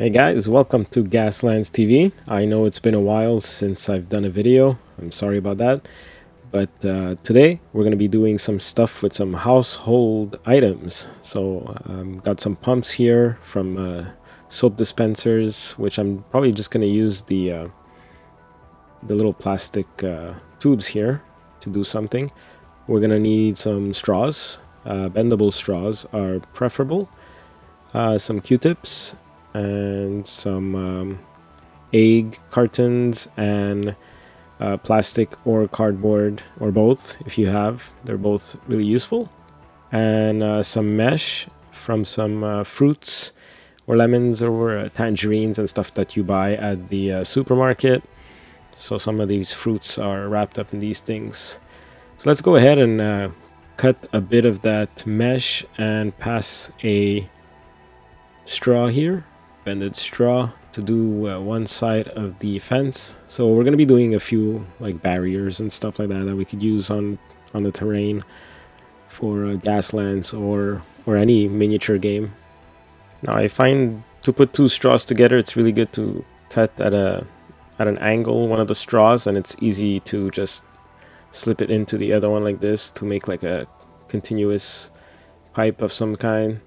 Hey guys, welcome to Gaslands TV. I know it's been a while since I've done a video. I'm sorry about that. But uh, today we're going to be doing some stuff with some household items. So um, got some pumps here from uh, soap dispensers, which I'm probably just going to use the uh, the little plastic uh, tubes here to do something. We're going to need some straws. Uh, bendable straws are preferable. Uh, some Q-tips and some um, egg cartons and uh, plastic or cardboard or both if you have. They're both really useful. And uh, some mesh from some uh, fruits or lemons or uh, tangerines and stuff that you buy at the uh, supermarket. So some of these fruits are wrapped up in these things. So let's go ahead and uh, cut a bit of that mesh and pass a straw here bended straw to do uh, one side of the fence. So we're going to be doing a few like barriers and stuff like that that we could use on on the terrain for uh, Gaslands or or any miniature game. Now I find to put two straws together, it's really good to cut at a at an angle one of the straws, and it's easy to just slip it into the other one like this to make like a continuous pipe of some kind.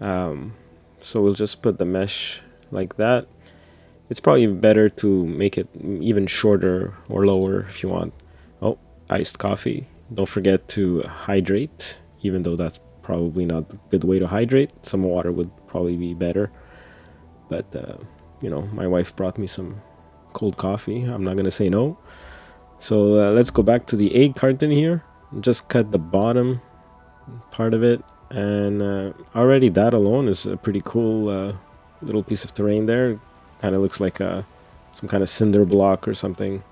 Um, so we'll just put the mesh like that. It's probably better to make it even shorter or lower if you want. Oh iced coffee. Don't forget to hydrate even though that's probably not a good way to hydrate. Some water would probably be better. But uh, you know my wife brought me some cold coffee. I'm not gonna say no. So uh, let's go back to the egg carton here. Just cut the bottom part of it and uh, already that alone is a pretty cool uh, little piece of terrain there. Kind of looks like a, some kind of cinder block or something.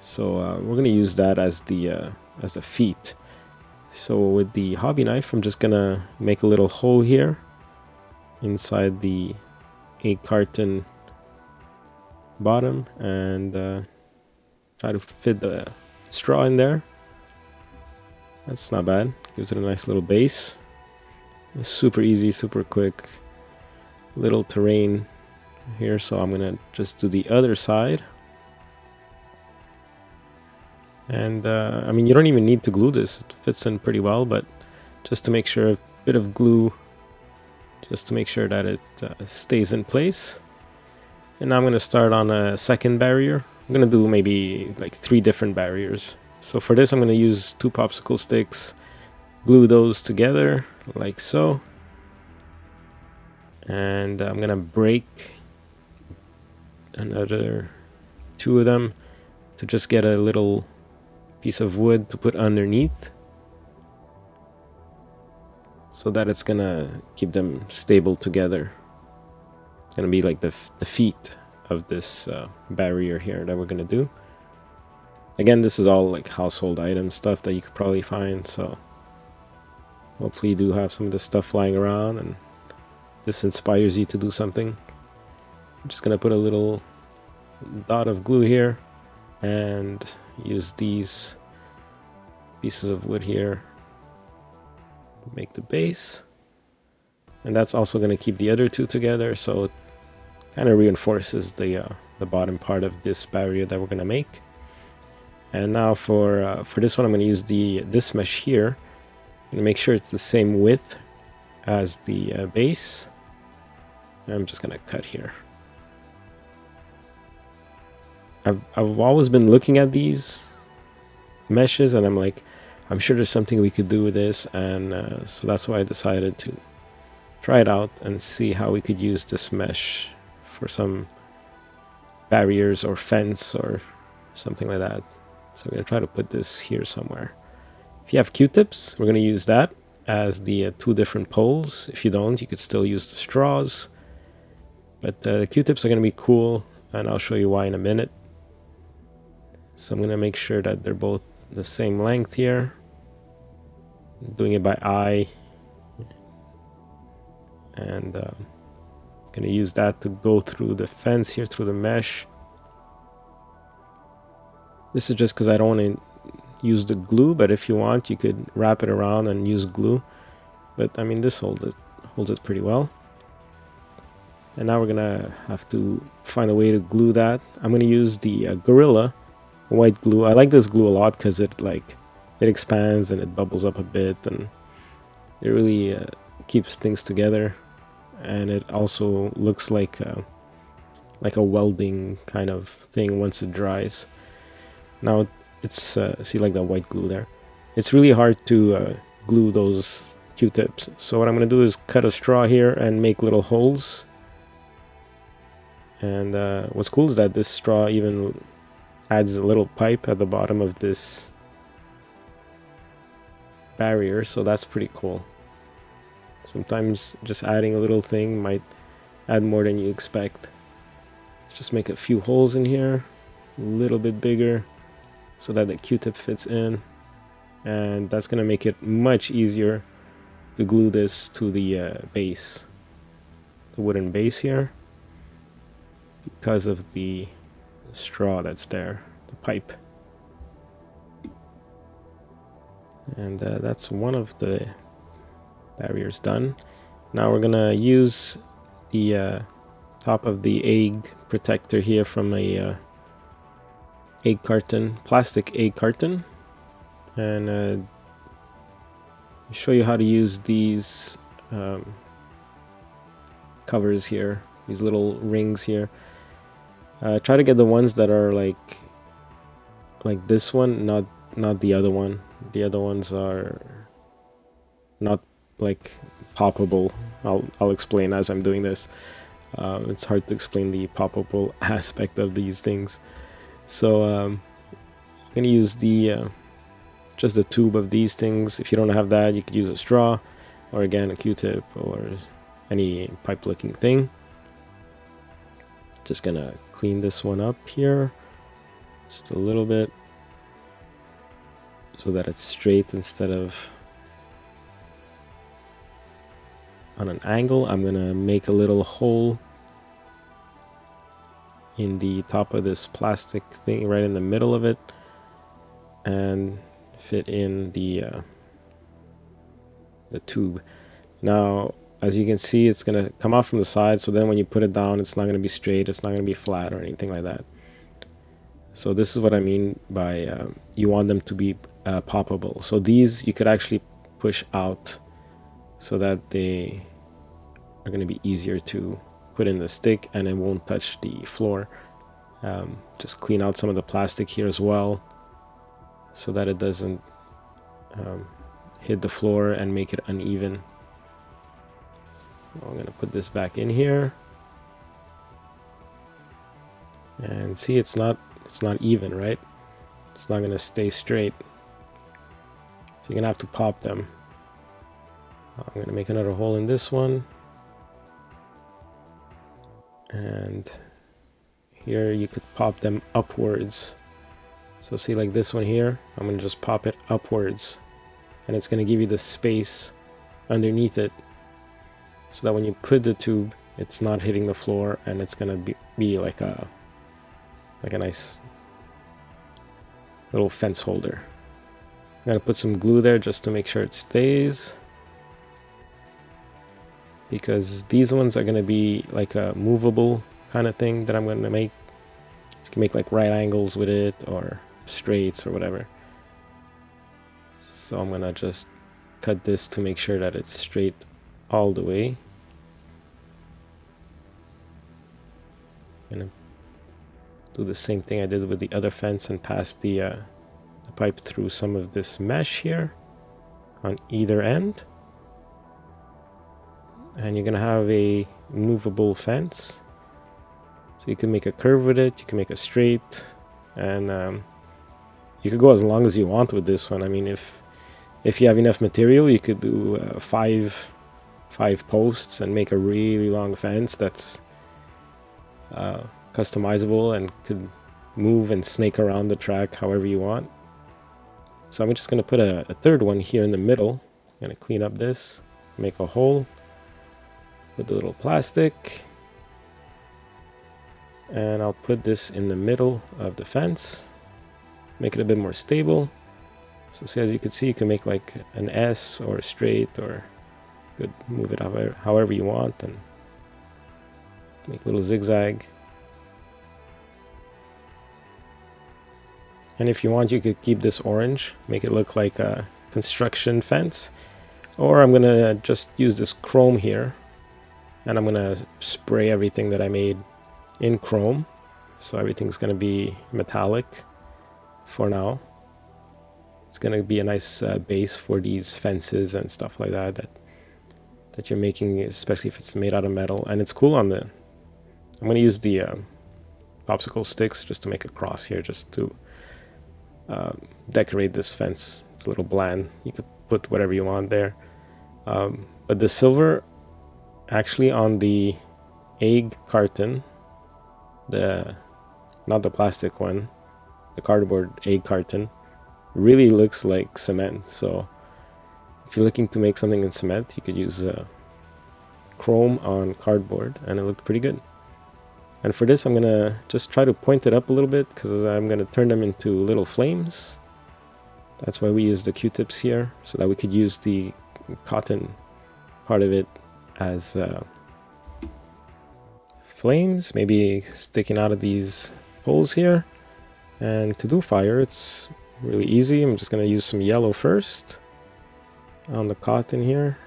So uh, we're gonna use that as the uh, as the feet so with the hobby knife I'm just gonna make a little hole here inside the egg carton bottom and uh, try to fit the straw in there. That's not bad. Gives it a nice little base. It's super easy, super quick. Little terrain here, so I'm gonna just do the other side. And uh, I mean, you don't even need to glue this. It fits in pretty well, but just to make sure, a bit of glue, just to make sure that it uh, stays in place. And now I'm gonna start on a second barrier. I'm gonna do maybe like three different barriers. So for this I'm going to use two popsicle sticks, glue those together like so. And I'm to break another two of them to just get a little piece of wood to put underneath so that it's gonna keep them stable together. It's gonna be like the, the feet of this uh, barrier here that we're gonna do. Again, this is all like household item stuff that you could probably find, so hopefully you do have some of this stuff flying around and this inspires you to do something. I'm just gonna put a little dot of glue here and use these pieces of wood here to make the base. And that's also going to keep the other two together, so it kind of reinforces the, uh, the bottom part of this barrier that we're going to make. And now for uh, for this one, I'm going to use the this mesh here. Going to make sure it's the same width as the uh, base. I'm just going to cut here. I've, I've always been looking at these meshes and I'm like, I'm sure there's something we could do with this. And uh, so that's why I decided to try it out and see how we could use this mesh for some barriers or fence or something like that. So I'm going to try to put this here somewhere. If you have Q-tips, we're going to use that as the uh, two different poles. If you don't, you could still use the straws. But uh, the Q-tips are going to be cool, and I'll show you why in a minute. So I'm going to make sure that they're both the same length here. I'm doing it by eye. And uh, I'm going to use that to go through the fence here, through the mesh. This is just because I don't want to use the glue, but if you want, you could wrap it around and use glue. But I mean, this holds it holds it pretty well. and now we're gonna have to find a way to glue that I'm gonna use the uh, Gorilla white glue I like this glue a lot because it like it expands and it bubbles up a bit and it really uh, keeps things together and it also looks like a, like a welding kind of thing once it dries now it's uh, see like that white glue there. It's really hard to uh, glue those q-tips. So what I'm gonna do is cut a straw here and make little holes. And uh, what's cool is that this straw even adds a little pipe at the bottom of this barrier so that's pretty cool. Sometimes just adding a little thing might add more than you expect. Let's just make a few holes in here a little bit bigger so that the q-tip fits in and that's gonna make it much easier to glue this to the uh, base the wooden base here because of the straw that's there, the pipe. And uh, that's one of the barriers done. Now we're gonna use the uh, top of the egg protector here from a uh, egg carton, plastic egg carton, and uh, show you how to use these um, covers here, these little rings here. Uh, try to get the ones that are like like this one, not not the other one. The other ones are not like poppable. I'll I'll explain as I'm doing this. Uh, it's hard to explain the poppable aspect of these things. So um, I'm gonna use the uh, just the tube of these things. If you don't have that, you could use a straw, or again a Q-tip, or any pipe-looking thing. Just gonna clean this one up here just a little bit so that it's straight instead of on an angle. I'm gonna make a little hole in the top of this plastic thing right in the middle of it and fit in the uh, the tube. Now as you can see it's gonna come out from the side so then when you put it down it's not gonna be straight it's not gonna be flat or anything like that so this is what I mean by uh, you want them to be uh, poppable so these you could actually push out so that they are going to be easier to put in the stick and it won't touch the floor. Um, just clean out some of the plastic here as well so that it doesn't um, hit the floor and make it uneven. I'm gonna put this back in here. And see it's not it's not even right? It's not gonna stay straight. So you're gonna have to pop them. I'm gonna make another hole in this one and here you could pop them upwards. So see like this one here I'm gonna just pop it upwards and it's gonna give you the space underneath it so that when you put the tube it's not hitting the floor and it's gonna be, be like a like a nice little fence holder. I'm gonna put some glue there just to make sure it stays because these ones are gonna be like a movable kind of thing that I'm gonna make you can make like right angles with it or straights or whatever so I'm gonna just cut this to make sure that it's straight all the way. Gonna do the same thing I did with the other fence and pass the, uh, the pipe through some of this mesh here on either end. And you're gonna have a movable fence. So you can make a curve with it, you can make a straight, and um, you could go as long as you want with this one. I mean, if if you have enough material, you could do uh, five five posts and make a really long fence that's uh, customizable and could move and snake around the track however you want. So I'm just going to put a, a, third one here in the middle. I'm going to clean up this, make a hole, put a little plastic, and I'll put this in the middle of the fence, make it a bit more stable. So see, as you can see, you can make like an S or a straight or could move it however, however you want and make a little zigzag. And if you want, you could keep this orange, make it look like a construction fence. Or I'm gonna just use this chrome here and I'm gonna spray everything that I made in chrome. So everything's gonna be metallic for now. It's gonna be a nice uh, base for these fences and stuff like that that that you're making, especially if it's made out of metal. And it's cool on the. I'm gonna use the uh, popsicle sticks just to make a cross here, just to uh, decorate this fence. It's a little bland. You could put whatever you want there. Um, but the silver, actually, on the egg carton, the not the plastic one, the cardboard egg carton, really looks like cement. So if you're looking to make something in cement, you could use uh, chrome on cardboard, and it looked pretty good. And for this, I'm gonna just try to point it up a little bit because I'm gonna turn them into little flames. That's why we use the Q-tips here, so that we could use the cotton part of it as uh, flames, maybe sticking out of these holes here. And to do fire, it's really easy. I'm just gonna use some yellow first on the cotton here.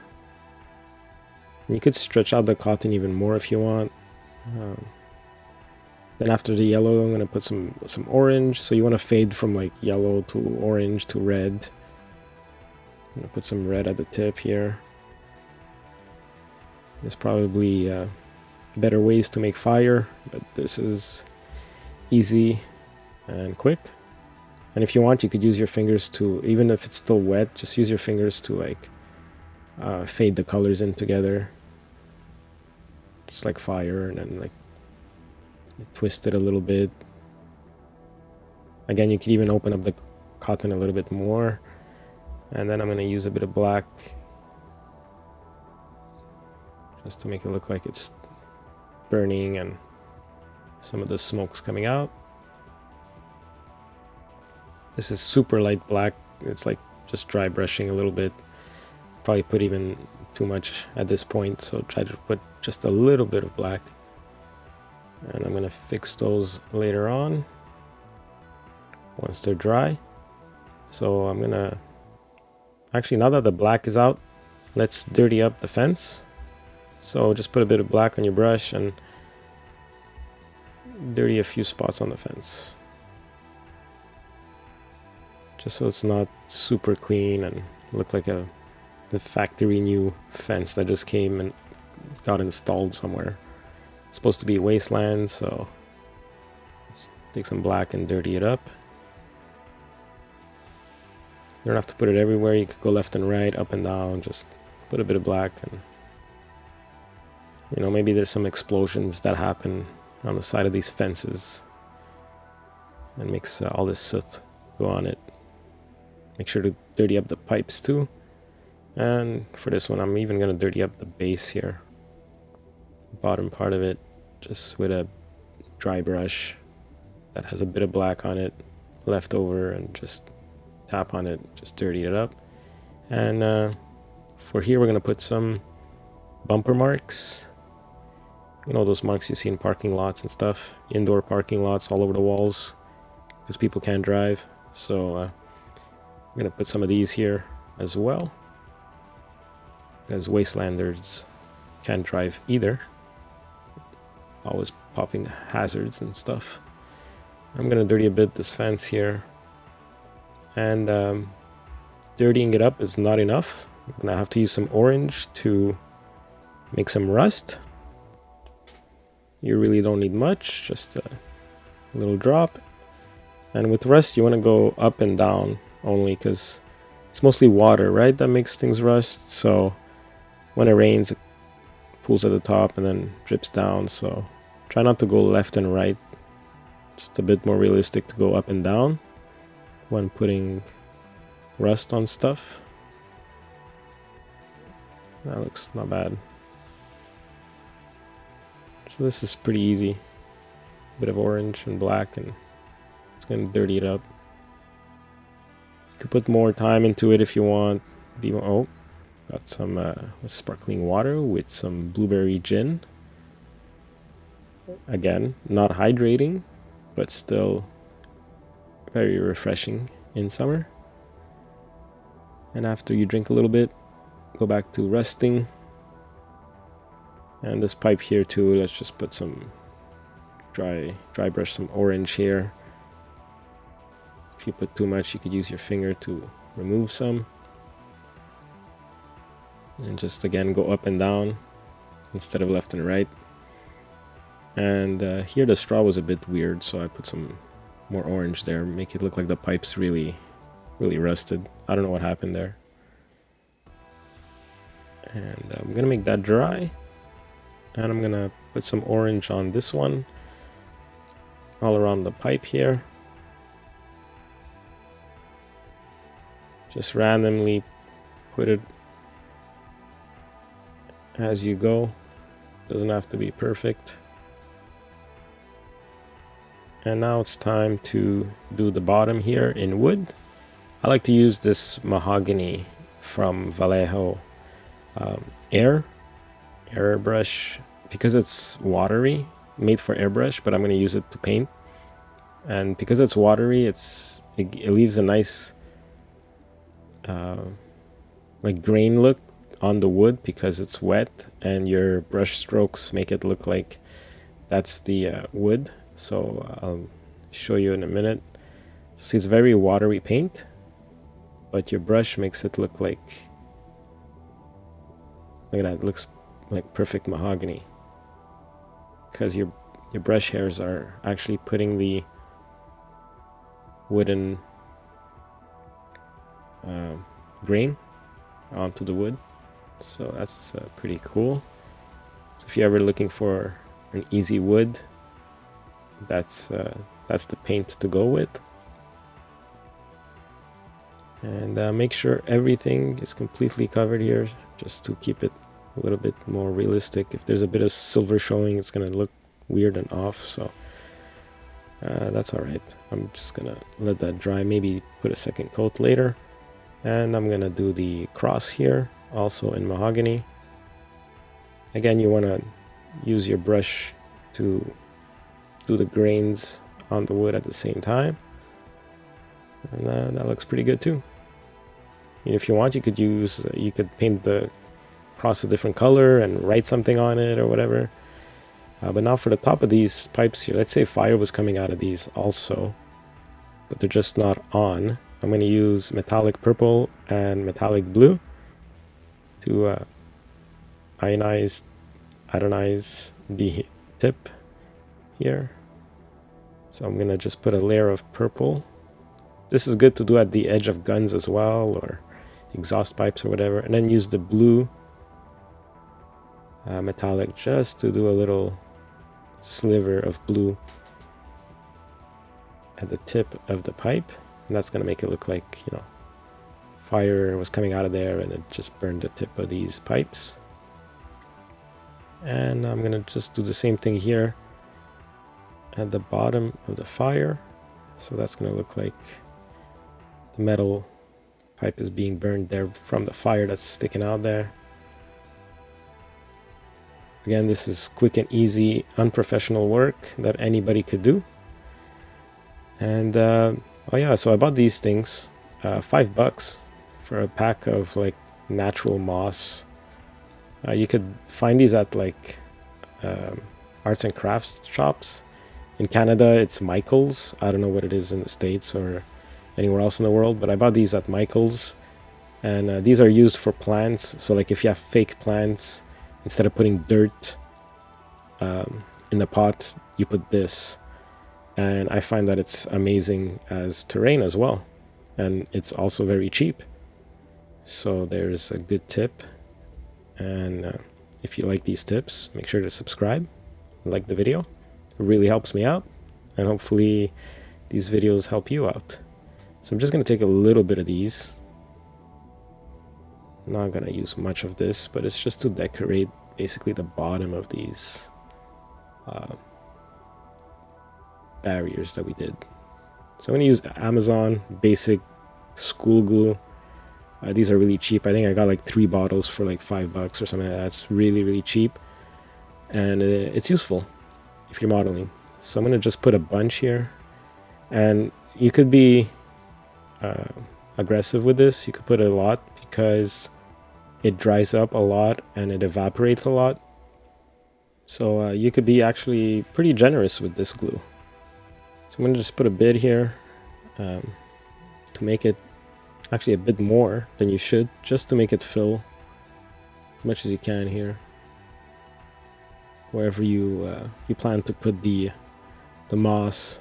And you could stretch out the cotton even more if you want. Um, then after the yellow, I'm gonna put some some orange. So you want to fade from like yellow to orange to red. I'm gonna put some red at the tip here. There's probably uh, better ways to make fire, but this is easy and quick. And if you want, you could use your fingers to, even if it's still wet, just use your fingers to like uh, fade the colors in together. Just like fire, and then like twist it a little bit. Again, you could even open up the cotton a little bit more. And then I'm going to use a bit of black just to make it look like it's burning and some of the smoke's coming out. This is super light black. It's like just dry brushing a little bit. Probably put even too much at this point, so try to put just a little bit of black and I'm gonna fix those later on once they're dry so I'm gonna actually now that the black is out let's dirty up the fence so just put a bit of black on your brush and dirty a few spots on the fence just so it's not super clean and look like a the factory new fence that just came and got installed somewhere it's supposed to be wasteland, so let's take some black and dirty it up. You don't have to put it everywhere. You could go left and right, up and down. Just put a bit of black and you know maybe there's some explosions that happen on the side of these fences and makes uh, all this soot go on it. Make sure to dirty up the pipes too. And for this one, I'm even gonna dirty up the base here bottom part of it just with a dry brush that has a bit of black on it left over and just tap on it just dirty it up and uh, for here we're gonna put some bumper marks you know those marks you see in parking lots and stuff indoor parking lots all over the walls because people can't drive so uh, I'm gonna put some of these here as well because wastelanders can't drive either always popping hazards and stuff. I'm gonna dirty a bit this fence here. And um, dirtying it up is not enough. I'm gonna have to use some orange to make some rust. You really don't need much, just a little drop. And with rust, you want to go up and down only because it's mostly water, right? That makes things rust. So when it rains, it pools at the top and then drips down. So try not to go left and right. Just a bit more realistic to go up and down when putting rust on stuff. That looks not bad. So this is pretty easy. A Bit of orange and black and it's gonna dirty it up. You could put more time into it if you want. Be oh, Got some uh, sparkling water with some blueberry gin. Again, not hydrating, but still very refreshing in summer. And after you drink a little bit, go back to resting. And this pipe here too, let's just put some dry dry brush some orange here. If you put too much, you could use your finger to remove some. And just again go up and down instead of left and right. And uh, here the straw was a bit weird, so I put some more orange there, make it look like the pipe's really, really rusted. I don't know what happened there. And I'm gonna make that dry. And I'm gonna put some orange on this one, all around the pipe here. Just randomly put it as you go. Doesn't have to be perfect. And now it's time to do the bottom here in wood. I like to use this mahogany from Vallejo um, Air airbrush because it's watery, made for airbrush, but I'm going to use it to paint. And because it's watery, it's it, it leaves a nice uh, like grain look on the wood because it's wet and your brush strokes make it look like that's the uh, wood so I'll show you in a minute. See, it's very watery paint, but your brush makes it look like, look at that, it looks like perfect mahogany. Because your, your brush hairs are actually putting the wooden uh, grain onto the wood. So that's uh, pretty cool. So if you're ever looking for an easy wood that's uh, that's the paint to go with and uh, make sure everything is completely covered here just to keep it a little bit more realistic if there's a bit of silver showing it's gonna look weird and off so uh, that's all right I'm just gonna let that dry maybe put a second coat later and I'm gonna do the cross here also in mahogany again you want to use your brush to do the grains on the wood at the same time. And uh, that looks pretty good too. And if you want, you could use, you could paint the cross a different color and write something on it or whatever. Uh, but now for the top of these pipes here, let's say fire was coming out of these also, but they're just not on. I'm going to use metallic purple and metallic blue to uh, ionize, ionize the tip here. So I'm gonna just put a layer of purple. This is good to do at the edge of guns as well, or exhaust pipes or whatever. And then use the blue uh, metallic just to do a little sliver of blue at the tip of the pipe. And that's gonna make it look like, you know, fire was coming out of there and it just burned the tip of these pipes. And I'm gonna just do the same thing here at the bottom of the fire. So that's going to look like the metal pipe is being burned there from the fire that's sticking out there. Again, this is quick and easy, unprofessional work that anybody could do. And, uh, oh yeah, so I bought these things, uh, five bucks for a pack of like natural moss. Uh, you could find these at like um, arts and crafts shops. In Canada, it's Michael's. I don't know what it is in the States or anywhere else in the world, but I bought these at Michael's. And uh, these are used for plants. So like if you have fake plants, instead of putting dirt um, in the pot, you put this. And I find that it's amazing as terrain as well. And it's also very cheap. So there's a good tip. And uh, if you like these tips, make sure to subscribe, like the video. It really helps me out, and hopefully these videos help you out. So I'm just going to take a little bit of these. Not to use much of this, but it's just to decorate basically the bottom of these uh, barriers that we did. So I'm to use Amazon basic school glue. Uh, these are really cheap. I think I got like three bottles for like five bucks or something. That's really, really cheap. And uh, it's useful if you're modeling. So I'm to just put a bunch here. And you could be uh, aggressive with this. You could put a lot because it dries up a lot and it evaporates a lot. So uh, you could be actually pretty generous with this glue. So I'm going to just put a bit here um, to make it actually a bit more than you should, just to make it fill as much as you can here. Wherever you uh, you plan to put the the moss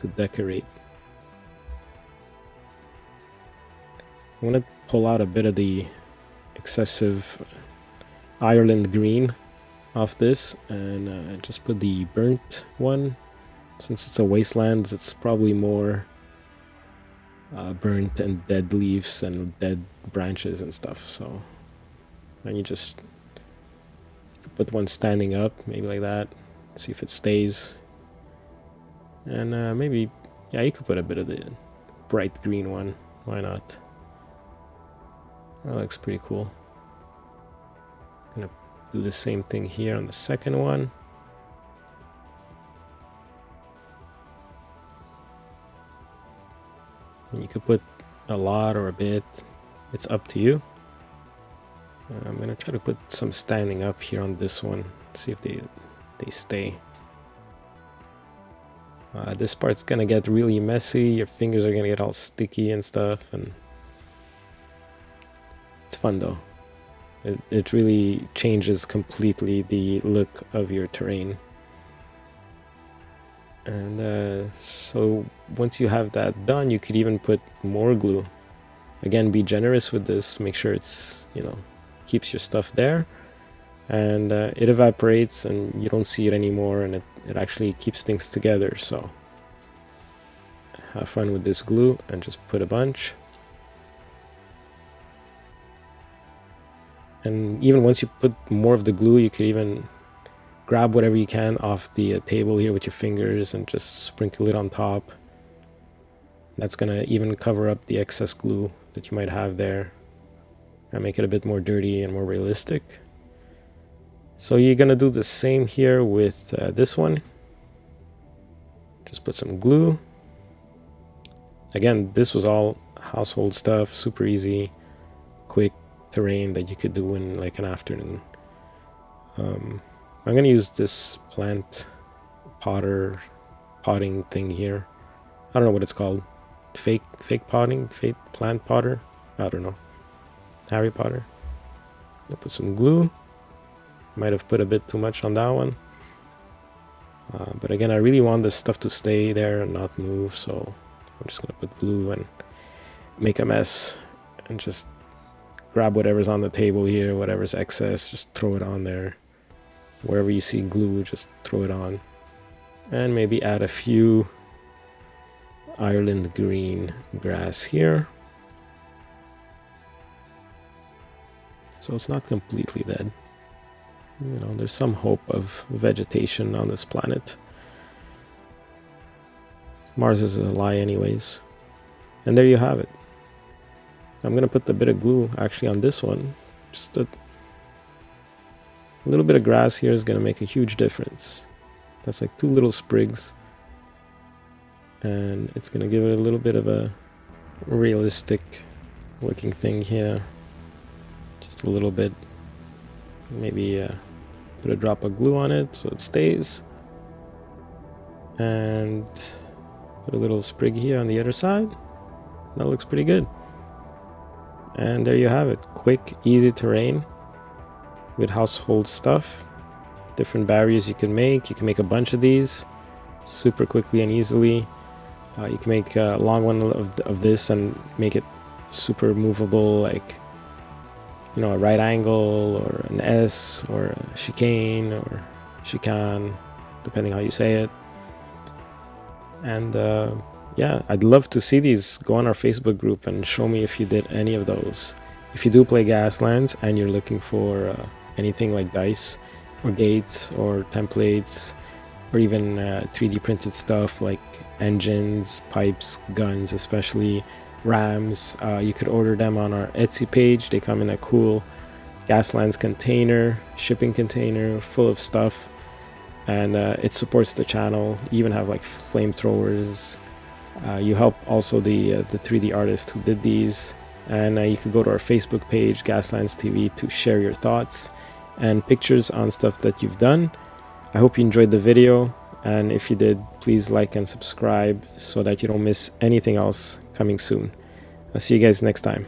to decorate. I'm gonna pull out a bit of the excessive Ireland green off this and uh, just put the burnt one. Since it's a wasteland, it's probably more uh, burnt and dead leaves and dead branches and stuff. So, and you just put one standing up, maybe like that. See if it stays. And uh, maybe, yeah, you could put a bit of the bright green one. Why not? That looks pretty cool. Gonna do the same thing here on the second one. And you could put a lot or a bit. It's up to you. I'm gonna try to put some standing up here on this one. See if they they stay. Uh, this part's gonna get really messy. Your fingers are gonna get all sticky and stuff, and it's fun though. It, it really changes completely the look of your terrain. And uh, so once you have that done, you could even put more glue. Again, be generous with this. Make sure it's, you know, keeps your stuff there. And uh, it evaporates and you don't see it anymore and it, it actually keeps things together. So have fun with this glue and just put a bunch. And even once you put more of the glue, you could even grab whatever you can off the uh, table here with your fingers and just sprinkle it on top. That's gonna even cover up the excess glue that you might have there and make it a bit more dirty and more realistic. So you're gonna do the same here with uh, this one. Just put some glue. Again, this was all household stuff, super easy, quick, terrain that you could do in like an afternoon. Um, I'm gonna use this plant potter potting thing here. I don't know what it's called. Fake fake potting, fake plant potter. I don't know. Harry Potter. I'll put some glue. Might have put a bit too much on that one. Uh, but again, I really want this stuff to stay there and not move, so I'm just gonna put glue and make a mess and just grab whatever's on the table here, whatever's excess, just throw it on there. Wherever you see glue, just throw it on. And maybe add a few Ireland green grass here. So it's not completely dead. You know, there's some hope of vegetation on this planet. Mars is a lie anyways. And there you have it. I'm gonna put a bit of glue actually on this one. Just a, a little bit of grass here is gonna make a huge difference. That's like two little sprigs. And it's gonna give it a little bit of a realistic looking thing here. Just a little bit. Maybe uh, put a drop of glue on it so it stays. And put a little sprig here on the other side. That looks pretty good. And there you have it. Quick, easy terrain with household stuff. Different barriers you can make. You can make a bunch of these super quickly and easily. Uh, you can make a long one of, of this and make it super movable, like, you know, a right angle or an S or a chicane or chicane, depending how you say it. And uh, yeah, I'd love to see these. Go on our Facebook group and show me if you did any of those. If you do play Gaslands and you're looking for uh, anything like dice or gates or templates or even uh, 3D printed stuff like engines, pipes, guns, especially rams, uh, you could order them on our Etsy page. They come in a cool Gaslands container, shipping container full of stuff. and uh, it supports the channel. You even have like flamethrowers. Uh, you help also the uh, the 3D artist who did these, and uh, you can go to our Facebook page, Gaslands TV, to share your thoughts and pictures on stuff that you've done. I hope you enjoyed the video, and if you did, please like and subscribe so that you don't miss anything else coming soon. I'll see you guys next time.